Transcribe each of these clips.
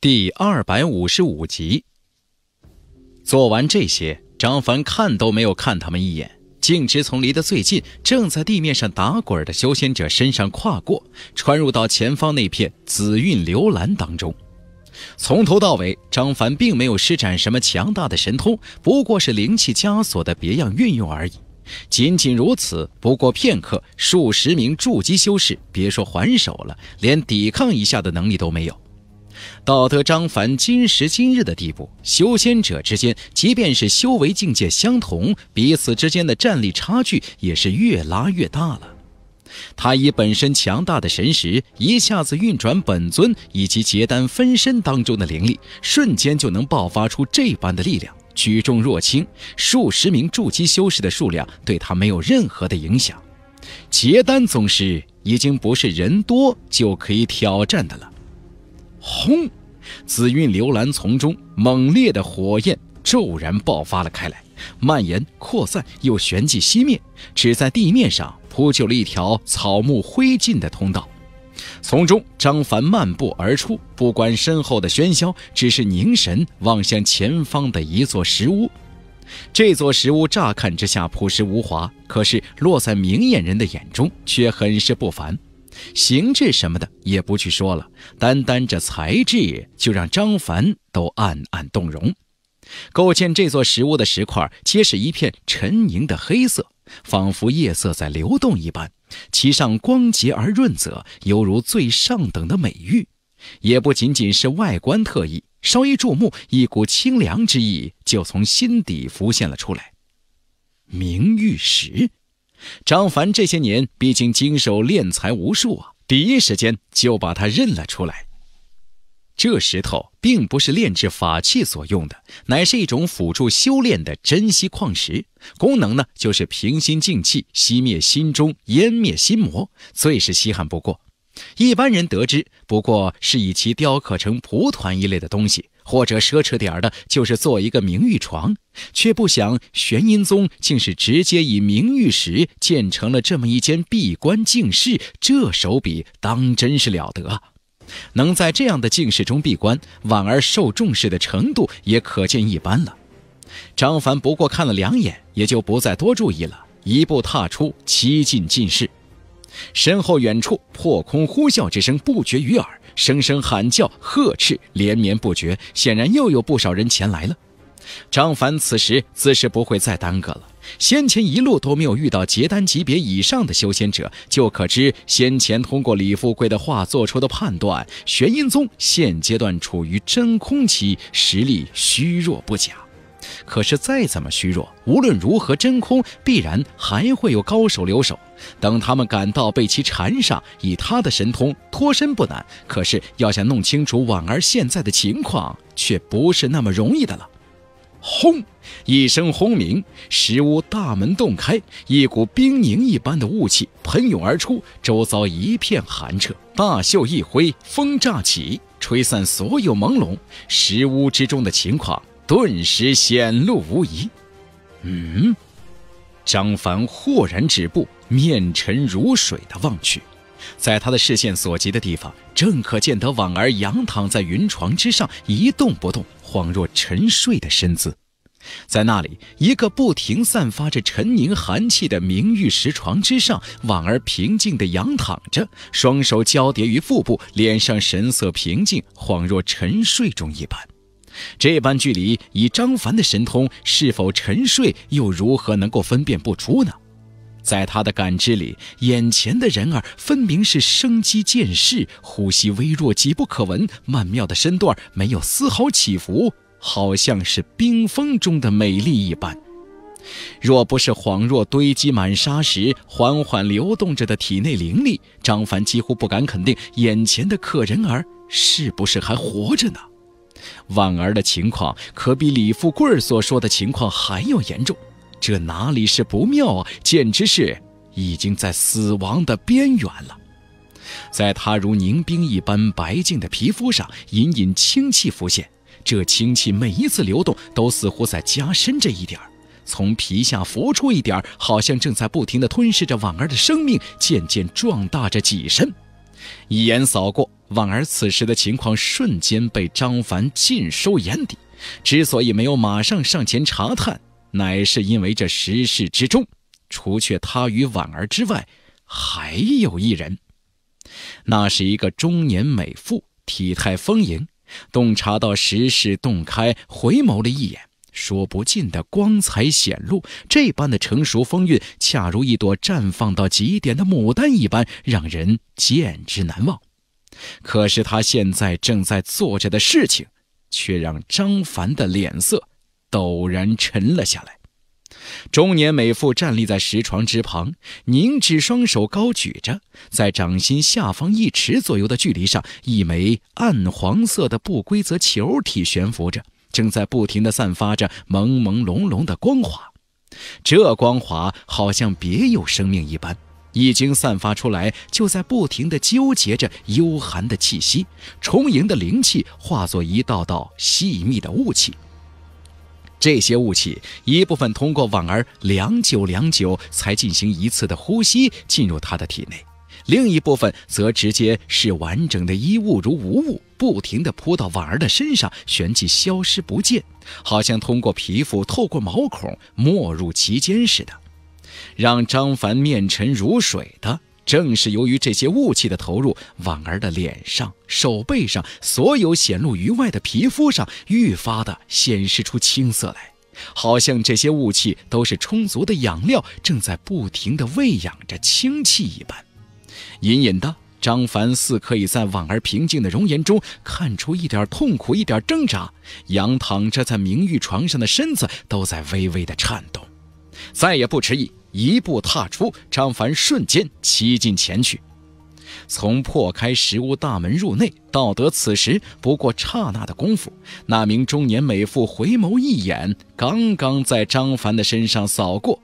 第二百五十五集。做完这些，张凡看都没有看他们一眼，径直从离得最近、正在地面上打滚的修仙者身上跨过，穿入到前方那片紫韵流岚当中。从头到尾，张凡并没有施展什么强大的神通，不过是灵气枷锁的别样运用而已。仅仅如此，不过片刻，数十名筑基修士别说还手了，连抵抗一下的能力都没有。到得张凡今时今日的地步，修仙者之间，即便是修为境界相同，彼此之间的战力差距也是越拉越大了。他以本身强大的神识，一下子运转本尊以及结丹分身当中的灵力，瞬间就能爆发出这般的力量，举重若轻。数十名筑基修士的数量对他没有任何的影响。结丹宗师已经不是人多就可以挑战的了。轰！紫韵流兰丛中猛烈的火焰骤然爆发了开来，蔓延扩散，又旋即熄灭，只在地面上铺就了一条草木灰烬的通道。从中，张凡漫步而出，不管身后的喧嚣，只是凝神望向前方的一座石屋。这座石屋乍看之下朴实无华，可是落在明眼人的眼中却很是不凡。形制什么的也不去说了，单单这材质就让张凡都暗暗动容。构建这座石屋的石块皆是一片沉凝的黑色，仿佛夜色在流动一般，其上光洁而润泽，犹如最上等的美玉。也不仅仅是外观特异，稍一注目，一股清凉之意就从心底浮现了出来。明玉石。张凡这些年毕竟经手炼材无数啊，第一时间就把它认了出来。这石头并不是炼制法器所用的，乃是一种辅助修炼的珍稀矿石，功能呢就是平心静气，熄灭心中，湮灭心魔，最是稀罕不过。一般人得知，不过是以其雕刻成蒲团一类的东西。或者奢侈点的，就是做一个明玉床，却不想玄阴宗竟是直接以明玉石建成了这么一间闭关静室，这手笔当真是了得啊！能在这样的静室中闭关，婉儿受重视的程度也可见一斑了。张凡不过看了两眼，也就不再多注意了，一步踏出，七进进室。身后远处破空呼啸之声不绝于耳，声声喊叫呵斥连绵不绝，显然又有不少人前来了。张凡此时自是不会再耽搁了，先前一路都没有遇到结丹级别以上的修仙者，就可知先前通过李富贵的话做出的判断，玄阴宗现阶段处于真空期，实力虚弱不假。可是再怎么虚弱，无论如何真空必然还会有高手留守。等他们赶到，被其缠上，以他的神通脱身不难。可是要想弄清楚婉儿现在的情况，却不是那么容易的了。轰！一声轰鸣，石屋大门洞开，一股冰凝一般的雾气喷涌而出，周遭一片寒彻。大袖一挥，风乍起，吹散所有朦胧。石屋之中的情况。顿时显露无遗。嗯，张凡豁然止步，面沉如水的望去，在他的视线所及的地方，正可见得婉儿仰躺在云床之上，一动不动，恍若沉睡的身姿。在那里，一个不停散发着沉凝寒气的明玉石床之上，婉儿平静地仰躺着，双手交叠于腹部，脸上神色平静，恍若沉睡中一般。这般距离，以张凡的神通，是否沉睡，又如何能够分辨不出呢？在他的感知里，眼前的人儿分明是生机渐逝，呼吸微弱，急不可闻，曼妙的身段没有丝毫起伏，好像是冰封中的美丽一般。若不是恍若堆积满沙石，缓缓流动着的体内灵力，张凡几乎不敢肯定眼前的可人儿是不是还活着呢？婉儿的情况可比李富贵所说的情况还要严重，这哪里是不妙啊，简直是已经在死亡的边缘了。在她如凝冰一般白净的皮肤上，隐隐清气浮现，这清气每一次流动，都似乎在加深这一点儿，从皮下浮出一点儿，好像正在不停地吞噬着婉儿的生命，渐渐壮大着几身。一眼扫过，婉儿此时的情况瞬间被张凡尽收眼底。之所以没有马上上前查探，乃是因为这十室之中，除却他与婉儿之外，还有一人。那是一个中年美妇，体态丰盈。洞察到时势，洞开，回眸了一眼，说不尽的光彩显露。这般的成熟风韵，恰如一朵绽放到极点的牡丹一般，让人见之难忘。可是他现在正在做着的事情，却让张凡的脸色陡然沉了下来。中年美妇站立在石床之旁，凝脂双手高举着，在掌心下方一尺左右的距离上，一枚暗黄色的不规则球体悬浮着，正在不停地散发着朦朦胧胧的光华。这光华好像别有生命一般，一经散发出来，就在不停地纠结着幽寒的气息，充盈的灵气化作一道道细密的雾气。这些雾气一部分通过婉儿良久良久才进行一次的呼吸进入她的体内，另一部分则直接是完整的衣物如无物，不停地扑到婉儿的身上，旋即消失不见，好像通过皮肤透过毛孔没入其间似的，让张凡面沉如水的。正是由于这些雾气的投入，婉儿的脸上、手背上，所有显露于外的皮肤上，愈发的显示出青色来，好像这些雾气都是充足的养料，正在不停的喂养着清气一般。隐隐的，张凡似可以在婉儿平静的容颜中看出一点痛苦，一点挣扎。仰躺着在明玉床上的身子都在微微的颤动。再也不迟疑。一步踏出，张凡瞬间骑进前去，从破开石屋大门入内，到得此时不过刹那的功夫。那名中年美妇回眸一眼，刚刚在张凡的身上扫过，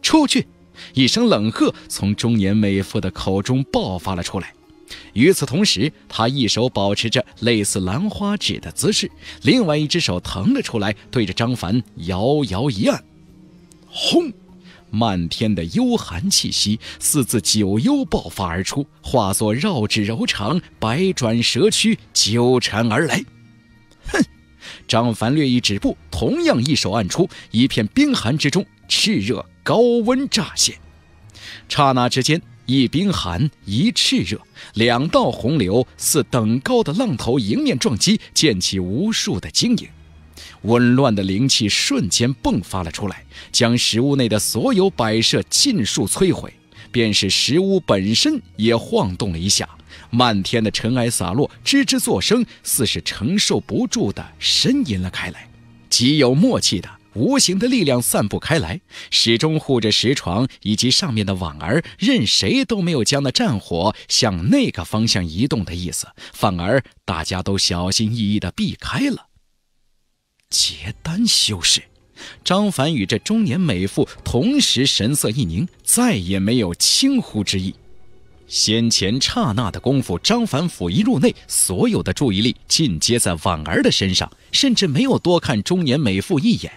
出去！一声冷喝从中年美妇的口中爆发了出来。与此同时，她一手保持着类似兰花指的姿势，另外一只手腾了出来，对着张凡遥遥一按，轰！漫天的幽寒气息，似自九幽爆发而出，化作绕指柔肠，百转蛇躯纠缠而来。哼！张凡略一止步，同样一手按出，一片冰寒之中，炽热高温乍现。刹那之间，一冰寒，一炽热，两道洪流似等高的浪头迎面撞击，溅起无数的晶莹。紊乱的灵气瞬间迸发了出来，将石屋内的所有摆设尽数摧毁，便是石屋本身也晃动了一下，漫天的尘埃洒落，吱吱作声，似是承受不住的呻吟了开来。极有默契的无形的力量散布开来，始终护着石床以及上面的婉儿，任谁都没有将那战火向那个方向移动的意思，反而大家都小心翼翼地避开了。结丹修士，张凡与这中年美妇同时神色一凝，再也没有轻忽之意。先前刹那的功夫，张凡甫一入内，所有的注意力尽皆在婉儿的身上，甚至没有多看中年美妇一眼。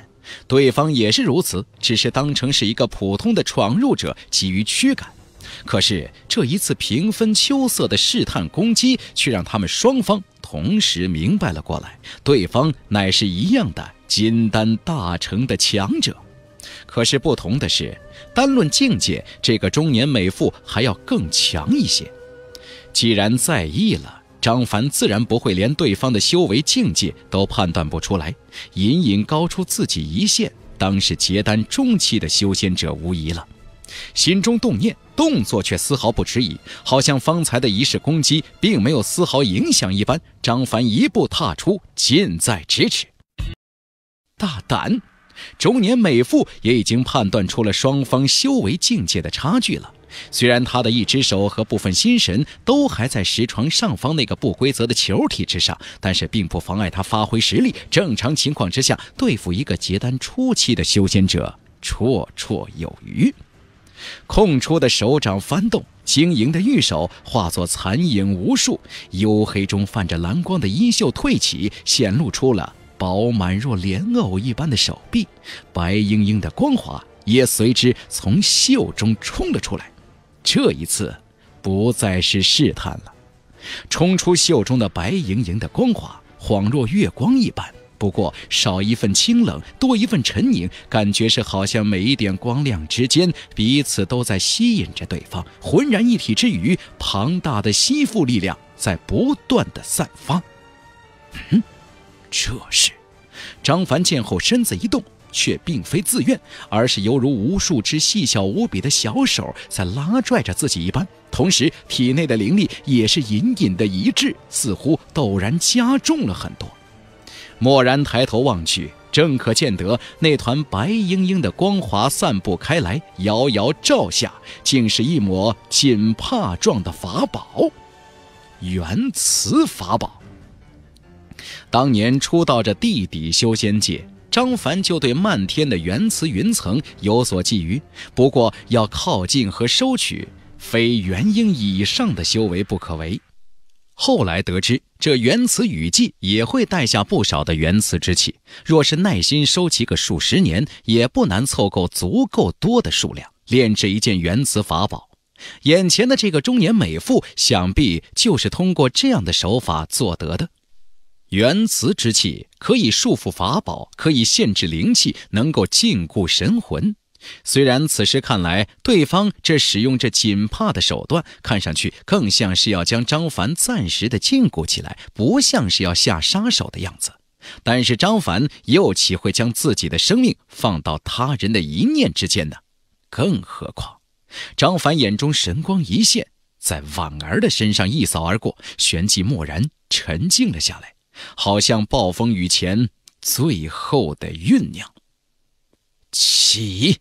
对方也是如此，只是当成是一个普通的闯入者，急于驱赶。可是这一次平分秋色的试探攻击，却让他们双方同时明白了过来，对方乃是一样的金丹大成的强者。可是不同的是，单论境界，这个中年美妇还要更强一些。既然在意了，张凡自然不会连对方的修为境界都判断不出来，隐隐高出自己一线，当是结丹中期的修仙者无疑了。心中动念，动作却丝毫不迟疑，好像方才的一式攻击并没有丝毫影响一般。张凡一步踏出，近在咫尺。大胆！中年美妇也已经判断出了双方修为境界的差距了。虽然他的一只手和部分心神都还在石床上方那个不规则的球体之上，但是并不妨碍他发挥实力。正常情况之下，对付一个结丹初期的修仙者，绰绰有余。空出的手掌翻动，晶莹的玉手化作残影无数，黝黑中泛着蓝光的衣袖褪起，显露出了饱满若莲藕一般的手臂，白莹莹的光华也随之从袖中冲了出来。这一次，不再是试探了。冲出袖中的白莹莹的光华，恍若月光一般。不过少一份清冷，多一份沉凝，感觉是好像每一点光亮之间，彼此都在吸引着对方，浑然一体之余，庞大的吸附力量在不断的散发。嗯，这是张凡见后身子一动，却并非自愿，而是犹如无数只细小无比的小手在拉拽着自己一般，同时体内的灵力也是隐隐的一滞，似乎陡然加重了很多。蓦然抬头望去，正可见得那团白莹莹的光华散布开来，遥遥照下，竟是一抹锦帕状的法宝——元磁法宝。当年初到这地底修仙界，张凡就对漫天的元磁云层有所觊觎，不过要靠近和收取，非元婴以上的修为不可为。后来得知，这元磁雨季也会带下不少的元磁之气。若是耐心收集个数十年，也不难凑够足够多的数量，炼制一件元磁法宝。眼前的这个中年美妇，想必就是通过这样的手法做得的。元磁之气可以束缚法宝，可以限制灵气，能够禁锢神魂。虽然此时看来，对方这使用这紧帕的手段，看上去更像是要将张凡暂时的禁锢起来，不像是要下杀手的样子。但是张凡又岂会将自己的生命放到他人的一念之间呢？更何况，张凡眼中神光一现，在婉儿的身上一扫而过，旋即蓦然沉静了下来，好像暴风雨前最后的酝酿。起。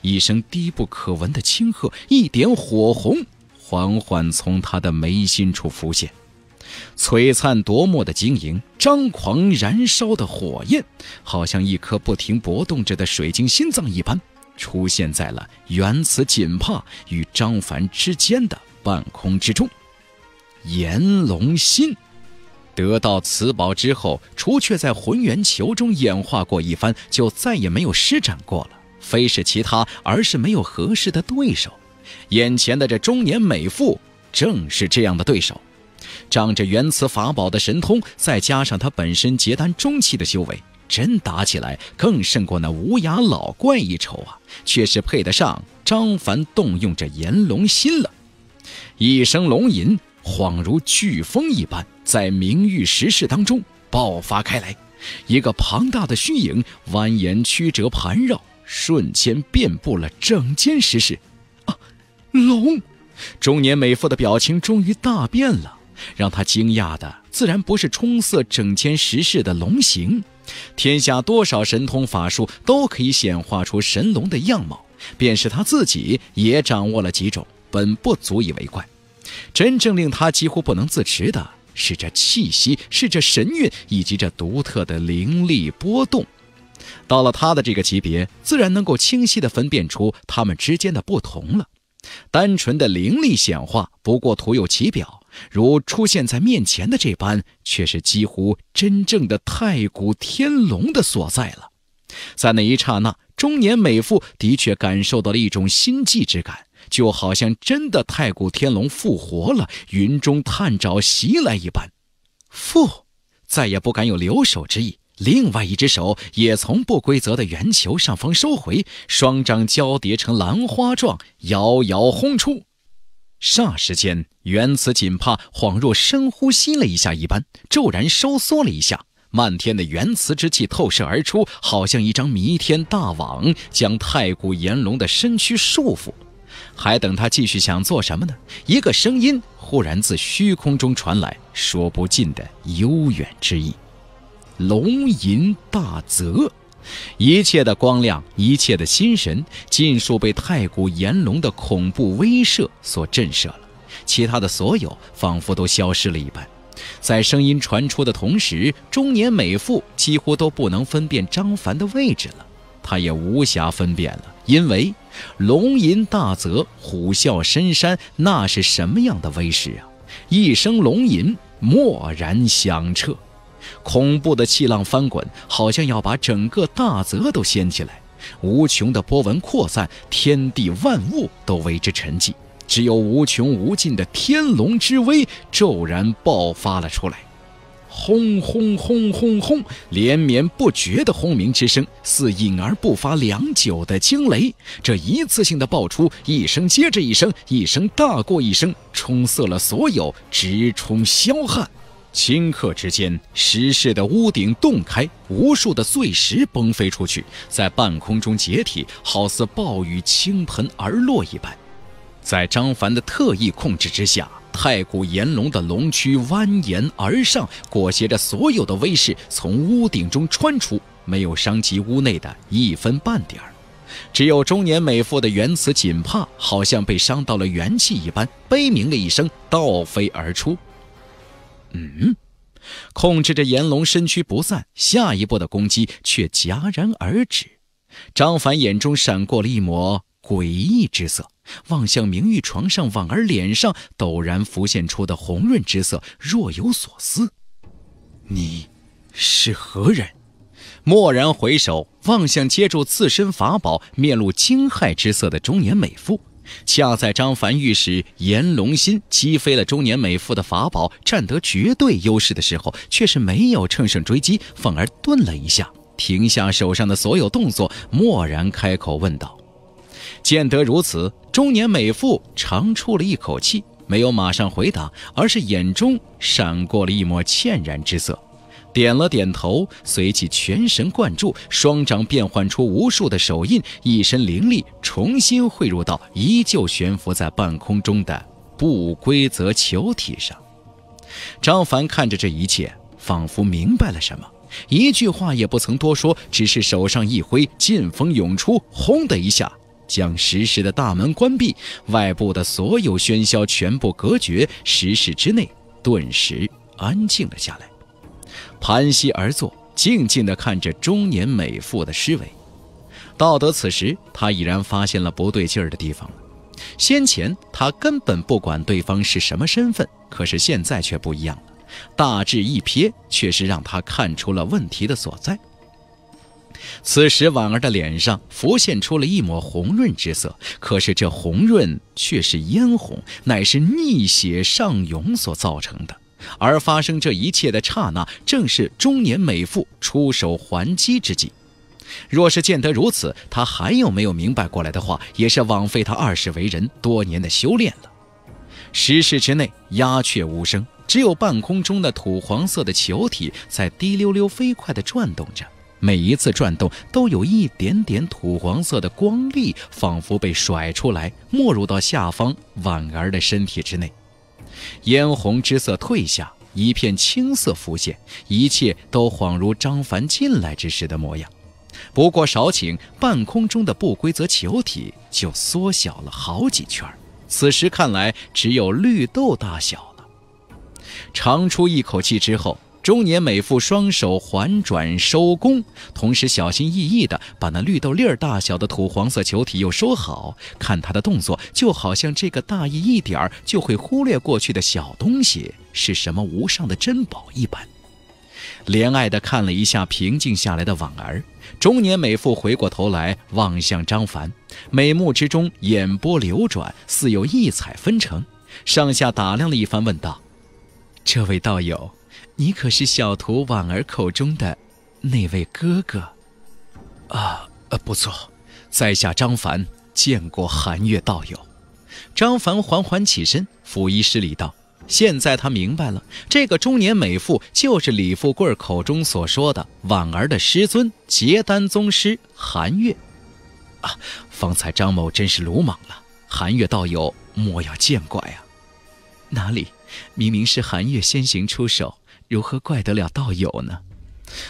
一声低不可闻的轻喝，一点火红缓缓从他的眉心处浮现，璀璨夺目的晶莹，张狂燃烧的火焰，好像一颗不停搏动着的水晶心脏一般，出现在了元磁锦帕与张凡之间的半空之中。炎龙心得到此宝之后，除却在浑元球中演化过一番，就再也没有施展过了。非是其他，而是没有合适的对手。眼前的这中年美妇正是这样的对手。仗着元磁法宝的神通，再加上他本身结丹中期的修为，真打起来更胜过那无涯老怪一筹啊！却是配得上张凡动用这炎龙心了。一声龙吟，恍如飓风一般，在明玉石室当中爆发开来。一个庞大的虚影蜿蜒曲折盘绕。瞬间遍布了整间石室，啊，龙！中年美妇的表情终于大变了，让她惊讶的自然不是冲色整间石室的龙形，天下多少神通法术都可以显化出神龙的样貌，便是她自己也掌握了几种，本不足以为怪。真正令她几乎不能自持的是这气息，是这神韵，以及这独特的灵力波动。到了他的这个级别，自然能够清晰地分辨出他们之间的不同了。单纯的灵力显化不过徒有其表，如出现在面前的这般，却是几乎真正的太古天龙的所在了。在那一刹那，中年美妇的确感受到了一种心悸之感，就好像真的太古天龙复活了，云中探爪袭来一般。复，再也不敢有留手之意。另外一只手也从不规则的圆球上方收回，双掌交叠成兰花状，遥遥轰出。霎时间，元磁锦帕恍若深呼吸了一下一般，骤然收缩了一下，漫天的元磁之气透射而出，好像一张弥天大网，将太古炎龙的身躯束缚。还等他继续想做什么呢？一个声音忽然自虚空中传来，说不尽的悠远之意。龙吟大泽，一切的光亮，一切的心神，尽数被太古炎龙的恐怖威慑所震慑了。其他的所有，仿佛都消失了一般。在声音传出的同时，中年美妇几乎都不能分辨张凡的位置了。她也无暇分辨了，因为龙吟大泽，虎啸深山，那是什么样的威势啊！一声龙吟，蓦然响彻。恐怖的气浪翻滚，好像要把整个大泽都掀起来。无穷的波纹扩散，天地万物都为之沉寂。只有无穷无尽的天龙之威骤然爆发了出来。轰轰轰轰轰！连绵不绝的轰鸣之声，似隐而不发良久的惊雷。这一次性的爆出，一声接着一声，一声大过一声，冲塞了所有，直冲霄汉。顷刻之间，石室的屋顶洞开，无数的碎石崩飞出去，在半空中解体，好似暴雨倾盆而落一般。在张凡的特意控制之下。太古炎龙的龙躯蜿蜒而上，裹挟着所有的威势从屋顶中穿出，没有伤及屋内的一分半点儿。只有中年美妇的原词锦帕，好像被伤到了元气一般，悲鸣了一声，倒飞而出。嗯，控制着炎龙身躯不散，下一步的攻击却戛然而止。张凡眼中闪过了一抹诡异之色。望向明玉床上，婉儿脸上陡然浮现出的红润之色，若有所思。你是何人？蓦然回首，望向接住自身法宝、面露惊骇之色的中年美妇。恰在张凡御史炎龙心击飞了中年美妇的法宝，占得绝对优势的时候，却是没有乘胜追击，反而顿了一下，停下手上的所有动作，蓦然开口问道。见得如此，中年美妇长出了一口气，没有马上回答，而是眼中闪过了一抹歉然之色，点了点头，随即全神贯注，双掌变换出无数的手印，一身灵力重新汇入到依旧悬浮在半空中的不规则球体上。张凡看着这一切，仿佛明白了什么，一句话也不曾多说，只是手上一挥，劲风涌出，轰的一下。将石室的大门关闭，外部的所有喧嚣全部隔绝，石室之内顿时安静了下来。盘膝而坐，静静地看着中年美妇的尸尾。到得此时，他已然发现了不对劲儿的地方了。先前他根本不管对方是什么身份，可是现在却不一样了。大致一瞥，却是让他看出了问题的所在。此时，婉儿的脸上浮现出了一抹红润之色，可是这红润却是嫣红，乃是逆血上涌所造成的。而发生这一切的刹那，正是中年美妇出手还击之际。若是见得如此，他还有没有明白过来的话，也是枉费他二世为人多年的修炼了。石室之内鸦雀无声，只有半空中的土黄色的球体在滴溜溜飞快地转动着。每一次转动，都有一点点土黄色的光粒，仿佛被甩出来，没入到下方婉儿的身体之内。嫣红之色退下，一片青色浮现，一切都恍如张凡进来之时的模样。不过少顷，半空中的不规则球体就缩小了好几圈，此时看来只有绿豆大小了。长出一口气之后。中年美妇双手环转收弓，同时小心翼翼地把那绿豆粒儿大小的土黄色球体又收好。看她的动作，就好像这个大意一点儿就会忽略过去的小东西是什么无上的珍宝一般。怜爱地看了一下平静下来的婉儿，中年美妇回过头来望向张凡，美目之中眼波流转，似有异彩纷呈，上下打量了一番，问道：“这位道友。”你可是小徒婉儿口中的那位哥哥，啊，呃，不错，在下张凡见过寒月道友。张凡缓缓起身，拂衣施礼道：“现在他明白了，这个中年美妇就是李富贵口中所说的婉儿的师尊结丹宗师寒月。啊，方才张某真是鲁莽了，寒月道友莫要见怪啊。哪里，明明是寒月先行出手。”如何怪得了道友呢？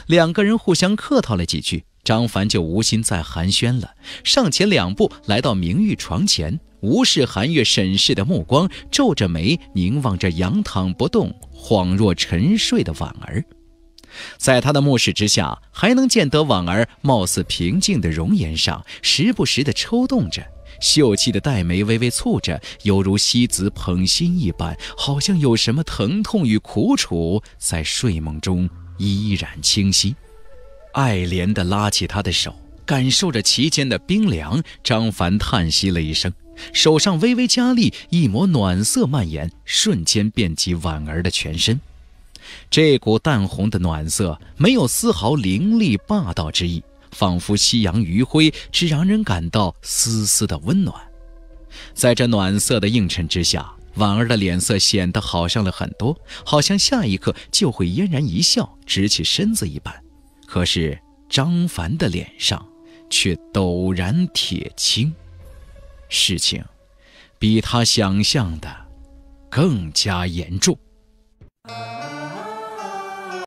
两个人互相客套了几句，张凡就无心再寒暄了，上前两步来到明玉床前，无视寒月审视的目光，皱着眉凝望着仰躺不动、恍若沉睡的婉儿。在他的目视之下，还能见得婉儿貌似平静的容颜上，时不时的抽动着。秀气的黛眉微微蹙着，犹如西子捧心一般，好像有什么疼痛与苦楚在睡梦中依然清晰。爱怜地拉起他的手，感受着其间的冰凉。张凡叹息了一声，手上微微加力，一抹暖色蔓延，瞬间遍及婉儿的全身。这股淡红的暖色没有丝毫凌厉霸道之意，仿佛夕阳余晖，只让人感到丝丝的温暖。在这暖色的映衬之下，婉儿的脸色显得好上了很多，好像下一刻就会嫣然一笑，直起身子一般。可是张凡的脸上却陡然铁青，事情比他想象的更加严重。